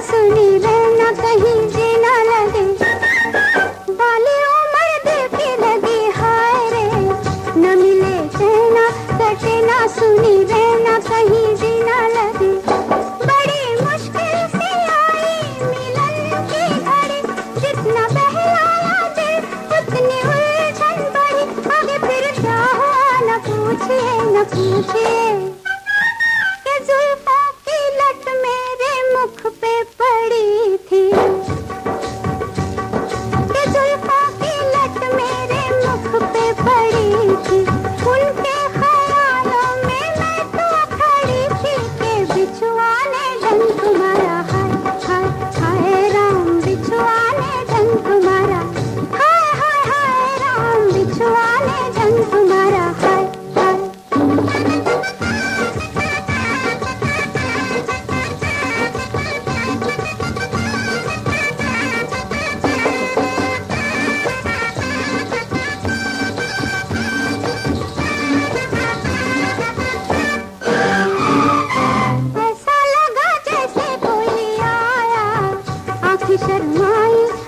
सुनी रहना कहीं जीना लगे। बाले उम्र देखे लगी हाय रे। न मिले कहना कटे ना सुनी रहना कहीं जीना लगे। बड़ी मुश्किल से आई मिलन की घड़ी। जितना बहलाया दिल उतनी उलझन बड़ी आगे फिर क्या हुआ न पूछे न पूछे। शर्माए